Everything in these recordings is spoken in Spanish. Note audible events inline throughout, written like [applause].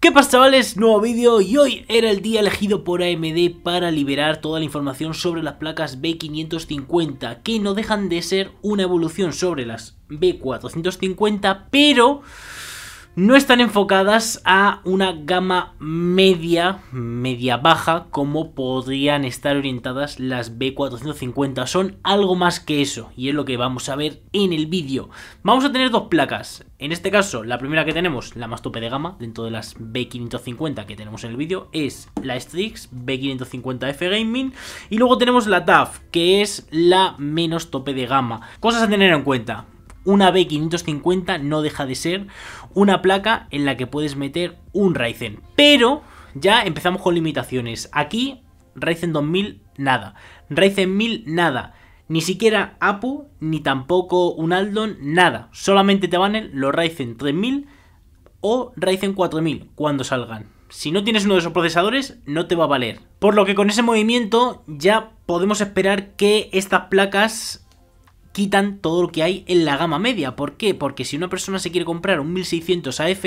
¿Qué pasa chavales? Nuevo vídeo y hoy era el día elegido por AMD para liberar toda la información sobre las placas B550 que no dejan de ser una evolución sobre las B450 pero no están enfocadas a una gama media, media baja, como podrían estar orientadas las B450. Son algo más que eso, y es lo que vamos a ver en el vídeo. Vamos a tener dos placas. En este caso, la primera que tenemos, la más tope de gama, dentro de las B550 que tenemos en el vídeo, es la Strix B550F Gaming. Y luego tenemos la TAF, que es la menos tope de gama. Cosas a tener en cuenta una B550 no deja de ser una placa en la que puedes meter un Ryzen. Pero ya empezamos con limitaciones. Aquí Ryzen 2000 nada, Ryzen 1000 nada. Ni siquiera APU, ni tampoco un Aldon, nada. Solamente te van los Ryzen 3000 o Ryzen 4000 cuando salgan. Si no tienes uno de esos procesadores, no te va a valer. Por lo que con ese movimiento ya podemos esperar que estas placas quitan todo lo que hay en la gama media. ¿Por qué? Porque si una persona se quiere comprar un 1600 AF,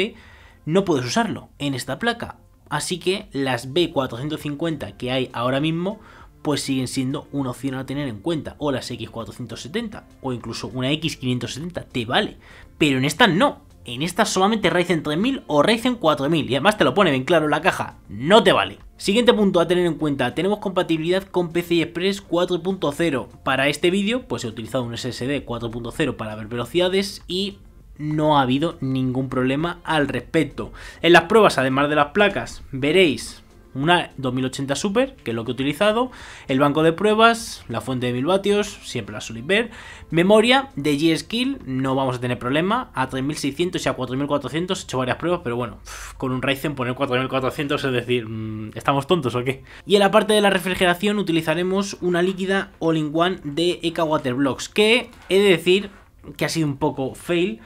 no puedes usarlo en esta placa. Así que las B450 que hay ahora mismo, pues siguen siendo una opción a tener en cuenta. O las X470, o incluso una X570, te vale. Pero en estas no. En esta solamente Ryzen 3000 o Ryzen 4000 y además te lo pone bien claro en la caja, no te vale. Siguiente punto a tener en cuenta, tenemos compatibilidad con PCI Express 4.0. Para este vídeo pues he utilizado un SSD 4.0 para ver velocidades y no ha habido ningún problema al respecto. En las pruebas, además de las placas, veréis una 2080 Super, que es lo que he utilizado, el banco de pruebas, la fuente de 1000 vatios, siempre la suele ver, memoria de G-Skill, no vamos a tener problema, a 3600 y a 4400 he hecho varias pruebas, pero bueno, con un Ryzen poner 4400 es decir, mm, ¿estamos tontos o qué? Y en la parte de la refrigeración utilizaremos una líquida all-in-one de EK Waterblocks, que he de decir que ha sido un poco fail,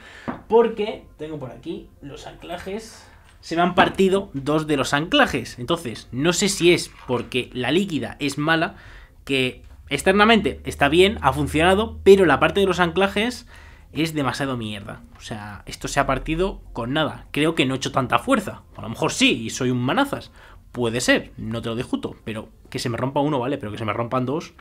porque tengo por aquí los anclajes se me han partido dos de los anclajes. Entonces, no sé si es porque la líquida es mala, que externamente está bien, ha funcionado, pero la parte de los anclajes es demasiado mierda. O sea, esto se ha partido con nada. Creo que no he hecho tanta fuerza. A lo mejor sí, y soy un manazas. Puede ser, no te lo discuto, pero que se me rompa uno, vale, pero que se me rompan dos,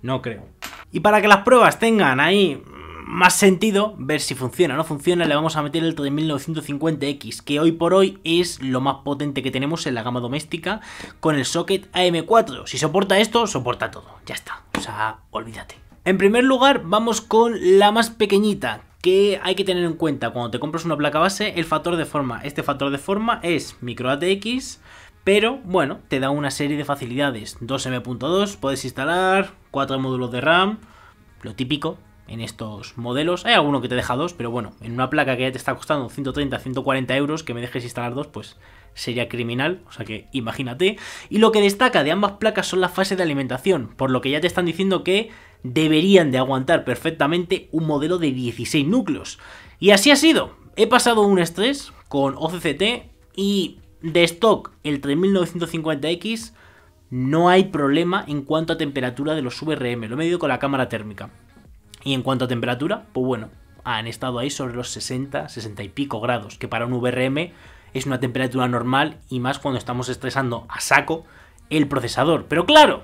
no creo. Y para que las pruebas tengan ahí más sentido ver si funciona o no funciona, le vamos a meter el 3950X, que hoy por hoy es lo más potente que tenemos en la gama doméstica con el socket AM4. Si soporta esto, soporta todo. Ya está. O sea, olvídate. En primer lugar, vamos con la más pequeñita, que hay que tener en cuenta cuando te compras una placa base, el factor de forma. Este factor de forma es micro ATX, pero bueno, te da una serie de facilidades. 2M.2, puedes instalar, 4 módulos de RAM, lo típico, en estos modelos. Hay alguno que te deja dos, pero bueno, en una placa que ya te está costando 130, 140 euros, que me dejes instalar dos, pues sería criminal, o sea que imagínate. Y lo que destaca de ambas placas son las fases de alimentación, por lo que ya te están diciendo que deberían de aguantar perfectamente un modelo de 16 núcleos. Y así ha sido. He pasado un estrés con OCCT y de stock el 3950X no hay problema en cuanto a temperatura de los VRM, lo he medido con la cámara térmica. Y en cuanto a temperatura, pues bueno, han estado ahí sobre los 60, 60 y pico grados, que para un VRM es una temperatura normal y más cuando estamos estresando a saco el procesador. Pero claro,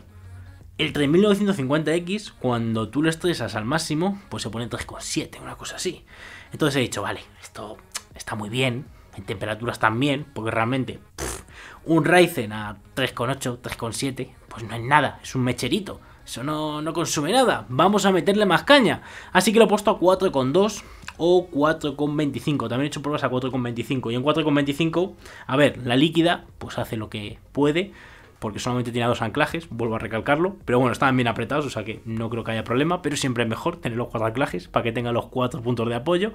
el 3950X, cuando tú lo estresas al máximo, pues se pone 3,7, una cosa así. Entonces he dicho, vale, esto está muy bien, en temperaturas también, porque realmente un Ryzen a 3,8, 3,7, pues no es nada, es un mecherito. Eso no, no consume nada. Vamos a meterle más caña. Así que lo he puesto a 4,2 o 4,25. También he hecho pruebas a 4,25. Y en 4,25, a ver, la líquida pues hace lo que puede. Porque solamente tiene dos anclajes, vuelvo a recalcarlo. Pero bueno, estaban bien apretados, o sea que no creo que haya problema. Pero siempre es mejor tener los cuatro anclajes para que tenga los cuatro puntos de apoyo.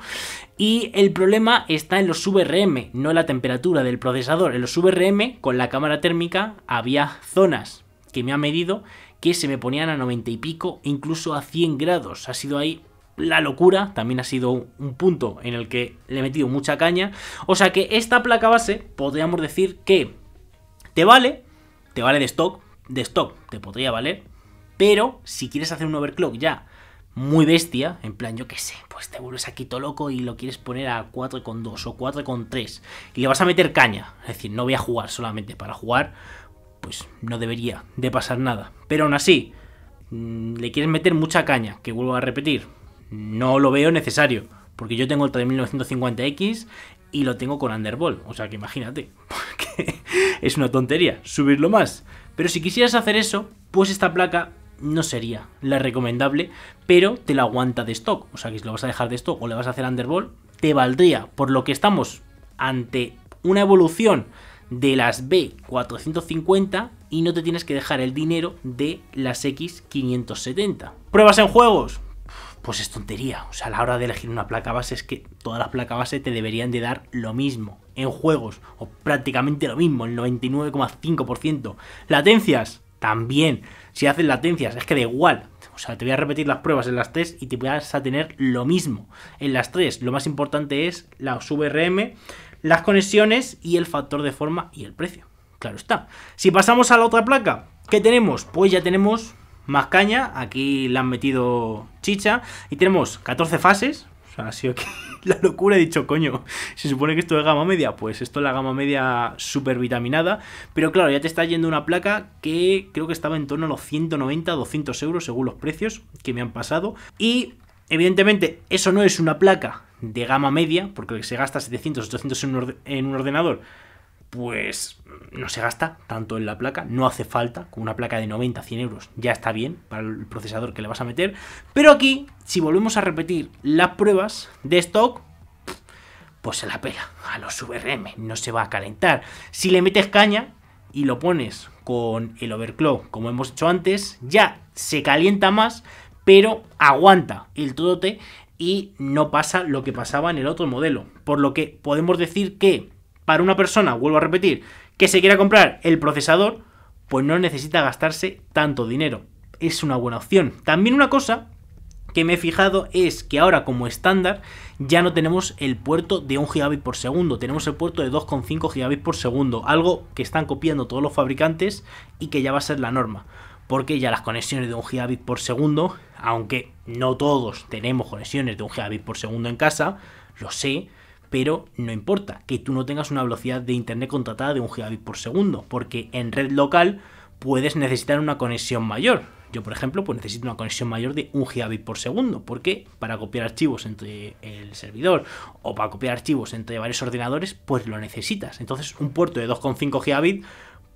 Y el problema está en los VRM, no en la temperatura del procesador. En los VRM, con la cámara térmica, había zonas que me ha medido que se me ponían a 90 y pico, incluso a 100 grados. Ha sido ahí la locura, también ha sido un punto en el que le he metido mucha caña. O sea que esta placa base, podríamos decir que te vale, te vale de stock, de stock te podría valer, pero si quieres hacer un overclock ya muy bestia, en plan, yo qué sé, pues te vuelves aquí todo loco y lo quieres poner a 4,2 o 4,3 y le vas a meter caña, es decir, no voy a jugar solamente para jugar, pues no debería de pasar nada. Pero aún así, mm, le quieres meter mucha caña, que vuelvo a repetir, no lo veo necesario, porque yo tengo el 3950X y lo tengo con Underball, o sea que imagínate, [laughs] es una tontería subirlo más. Pero si quisieras hacer eso, pues esta placa no sería la recomendable, pero te la aguanta de stock. O sea que si lo vas a dejar de stock o le vas a hacer underball, te valdría. Por lo que estamos ante una evolución de las B450 y no te tienes que dejar el dinero de las X570. ¿Pruebas en juegos? Pues es tontería. O sea, a la hora de elegir una placa base es que todas las placas base te deberían de dar lo mismo. En juegos, o prácticamente lo mismo, el 99,5%. Latencias, también. Si haces latencias, es que da igual. O sea, te voy a repetir las pruebas en las tres y te vas a tener lo mismo. En las tres, lo más importante es la VRM, las conexiones y el factor de forma y el precio. Claro está. Si pasamos a la otra placa, ¿qué tenemos? Pues ya tenemos más caña. Aquí le han metido chicha. Y tenemos 14 fases. O sea, ha sido [laughs] la locura. He dicho, coño, se supone que esto es gama media. Pues esto es la gama media súper vitaminada. Pero claro, ya te está yendo una placa que creo que estaba en torno a los 190, 200 euros según los precios que me han pasado. Y evidentemente, eso no es una placa de gama media, porque se gasta 700, 800 en un ordenador pues no se gasta tanto en la placa, no hace falta, con una placa de 90, 100 euros ya está bien para el procesador que le vas a meter, pero aquí, si volvemos a repetir las pruebas de stock, pues se la pela a los VRM, no se va a calentar. Si le metes caña y lo pones con el overclock, como hemos hecho antes, ya se calienta más, pero aguanta el todote y no pasa lo que pasaba en el otro modelo. Por lo que podemos decir que para una persona, vuelvo a repetir, que se quiera comprar el procesador, pues no necesita gastarse tanto dinero. Es una buena opción. También una cosa que me he fijado es que ahora como estándar ya no tenemos el puerto de 1 gigabit por segundo, tenemos el puerto de 2,5 gigabit por segundo, algo que están copiando todos los fabricantes y que ya va a ser la norma. Porque ya las conexiones de 1 gigabit por segundo, aunque no todos tenemos conexiones de 1 gigabit por segundo en casa, lo sé, pero no importa que tú no tengas una velocidad de internet contratada de un gigabit por segundo, porque en red local puedes necesitar una conexión mayor. Yo, por ejemplo, pues necesito una conexión mayor de un gigabit por segundo, porque para copiar archivos entre el servidor o para copiar archivos entre varios ordenadores, pues lo necesitas. Entonces, un puerto de 2,5 gigabit,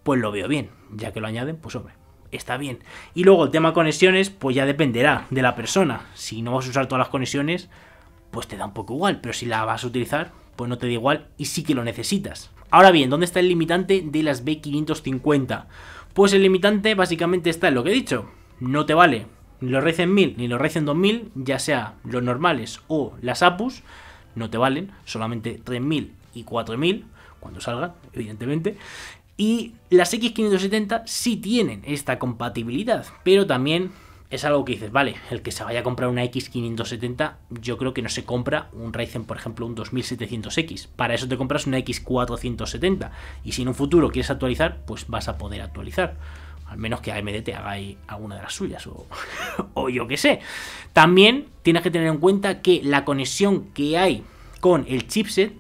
pues lo veo bien, ya que lo añaden, pues hombre, está bien. Y luego el tema conexiones, pues ya dependerá de la persona. Si no vas a usar todas las conexiones, pues te da un poco igual, pero si la vas a utilizar, pues no te da igual y sí que lo necesitas. Ahora bien, ¿dónde está el limitante de las B550? Pues el limitante básicamente está en lo que he dicho, no te vale ni los Ryzen 1000 ni los Ryzen 2000, ya sea los normales o las APUs, no te valen, solamente 3000 y 4000, cuando salgan, evidentemente. Y las X570 sí tienen esta compatibilidad, pero también es algo que dices, vale, el que se vaya a comprar una X570, yo creo que no se compra un Ryzen, por ejemplo, un 2700X. Para eso te compras una X470. Y si en un futuro quieres actualizar, pues vas a poder actualizar. Al menos que AMD te haga ahí alguna de las suyas, o, [laughs] o yo qué sé. También tienes que tener en cuenta que la conexión que hay con el chipset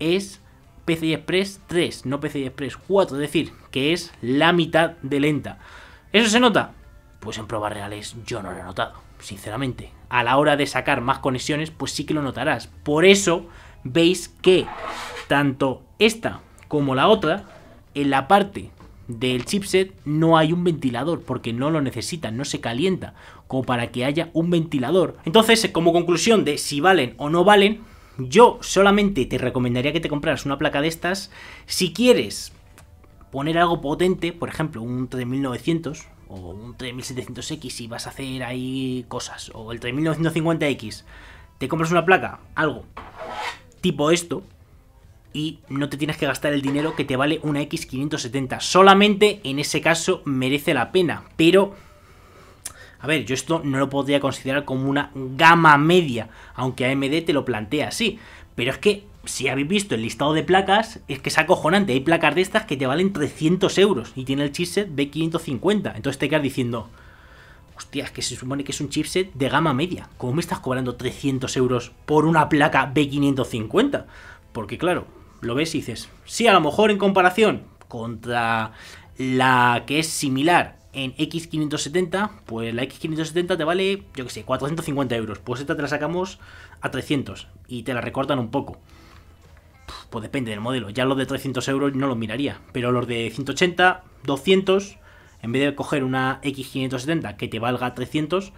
es PCI Express 3, no PCI Express 4, es decir, que es la mitad de lenta. ¿Eso se nota? Pues en pruebas reales yo no lo he notado, sinceramente. A la hora de sacar más conexiones, pues sí que lo notarás. Por eso veis que tanto esta como la otra, en la parte del chipset no hay un ventilador, porque no lo necesitan, no se calienta, como para que haya un ventilador. Entonces, como conclusión de si valen o no valen, yo solamente te recomendaría que te compraras una placa de estas si quieres poner algo potente, por ejemplo, un 3900 o un 3700X y vas a hacer ahí cosas, o el 3950X, te compras una placa, algo tipo esto, y no te tienes que gastar el dinero que te vale una X570. Solamente en ese caso merece la pena, pero... A ver, yo esto no lo podría considerar como una gama media, aunque AMD te lo plantea así. Pero es que si habéis visto el listado de placas, es que es acojonante. Hay placas de estas que te valen 300 euros y tiene el chipset B550. Entonces te quedas diciendo, Hostia, es que se supone que es un chipset de gama media. ¿Cómo me estás cobrando 300 euros por una placa B550? Porque claro, lo ves y dices, sí, a lo mejor en comparación contra la que es similar en X570, pues la X570 te vale, yo que sé, 450 euros. Pues esta te la sacamos a 300 y te la recortan un poco. Pues depende del modelo. Ya los de 300 euros no los miraría. Pero los de 180, 200, en vez de coger una X570 que te valga 300,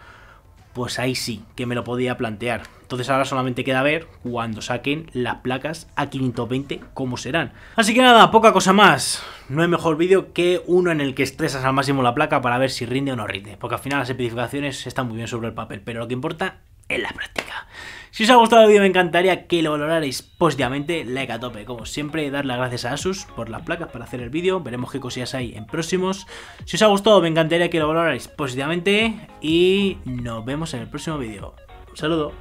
pues ahí sí que me lo podía plantear. Entonces ahora solamente queda ver cuando saquen las placas a 520 cómo serán. Así que nada, poca cosa más. No hay mejor vídeo que uno en el que estresas al máximo la placa para ver si rinde o no rinde. Porque al final las especificaciones están muy bien sobre el papel, pero lo que importa es la práctica. Si os ha gustado el vídeo me encantaría que lo valorarais positivamente, like a tope, como siempre, dar las gracias a Asus por las placas para hacer el vídeo, veremos qué cosillas hay en próximos. Si os ha gustado me encantaría que lo valorarais positivamente y nos vemos en el próximo vídeo. Un saludo.